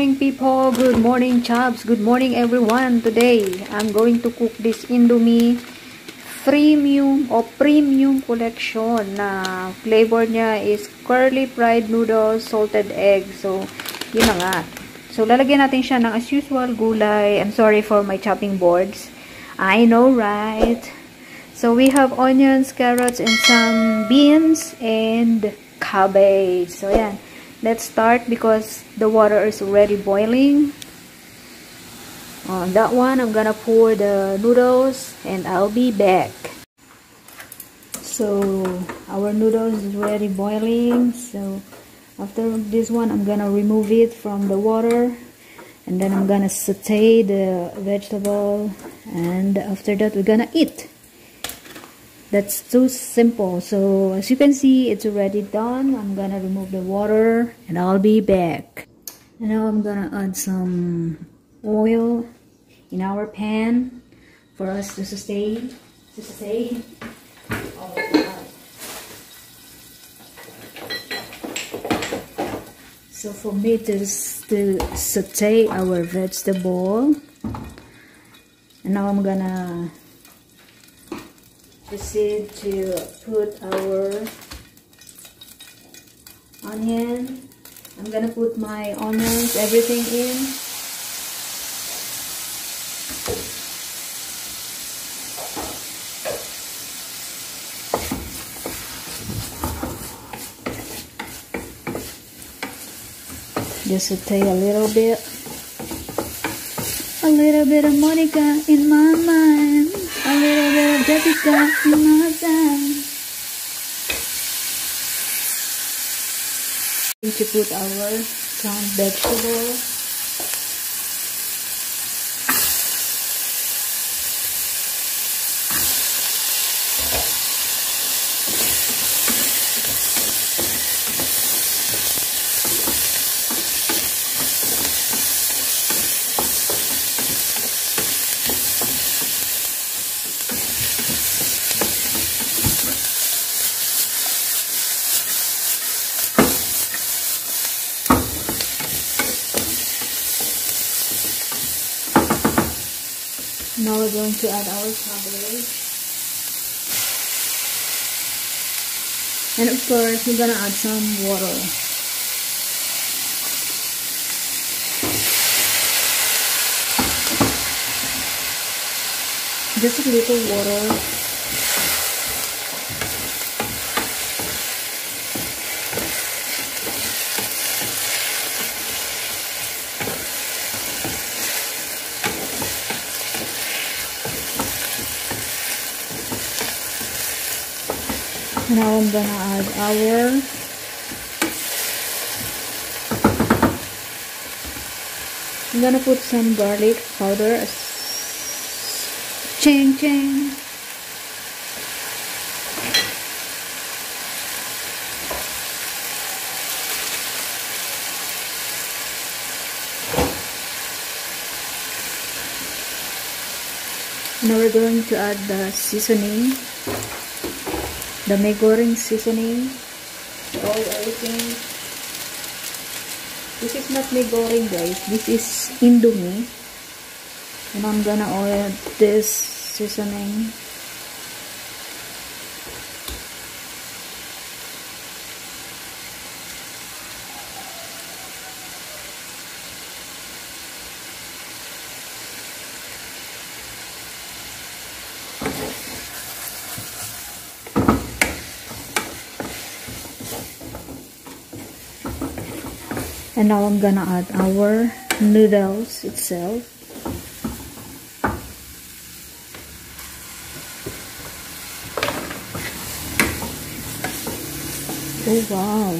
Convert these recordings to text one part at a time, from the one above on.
people, good morning chops, good morning everyone. Today, I'm going to cook this Indomie premium o premium collection na flavor niya is curly fried noodles, salted egg. So, yun na nga. So, lalagyan natin siya ng as usual gulay. I'm sorry for my chopping boards. I know, right? So, we have onions, carrots, and some beans and cabbage. So, yan. Let's start because the water is already boiling. On that one, I'm gonna pour the noodles and I'll be back. So, our noodles is already boiling. So, after this one, I'm gonna remove it from the water. And then I'm gonna saute the vegetable. And after that, we're gonna eat that's too simple. So as you can see it's already done. I'm gonna remove the water and i'll be back. And now i'm gonna add some oil in our pan for us to sustain to sustain. So for me to, to saute our vegetable. And now i'm gonna proceed to put our onion. I'm gonna put my onions, everything in. Just saute a little bit. A little bit of Monica in my mind. A little bit of Jessica in my time. Need to put our some vegetable. Now we're going to add our cabbage. And of course, we're gonna add some water. Just a little water. Now I'm gonna add our I'm gonna put some garlic powder. Ching ching. Now we're going to add the seasoning the mee goreng seasoning. All everything. This is not goreng guys. This is indomie. And i'm gonna add this seasoning and now I'm gonna add our noodles itself. Oh wow.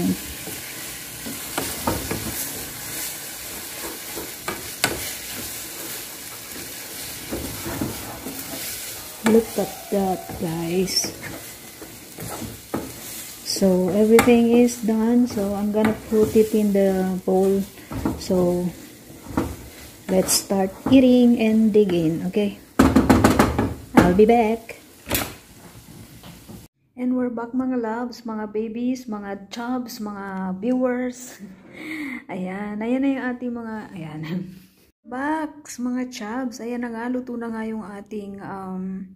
Look at that guys so everything is done so I'm gonna put it in the bowl so let's start eating and dig in okay I'll be back And we're back mga loves, mga babies, mga chubs, mga viewers. Ayan, ayan na yung ating mga, ayan. Backs, mga chubs. Ayan na nga, luto na nga yung ating um,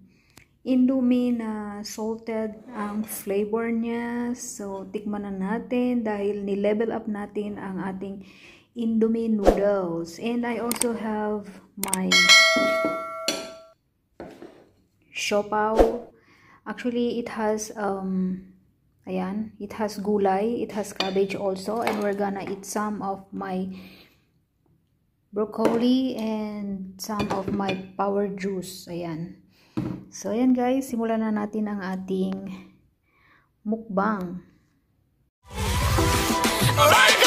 Indomie na salted ang flavor niya. So, tikman na natin dahil ni-level up natin ang ating Indomie noodles. And I also have my siopaw. Actually, it has, um, ayan, it has gulay, it has cabbage also, and we're gonna eat some of my broccoli and some of my power juice. Ayan. So, ayan guys, simulan na natin ang ating mukbang. Alright.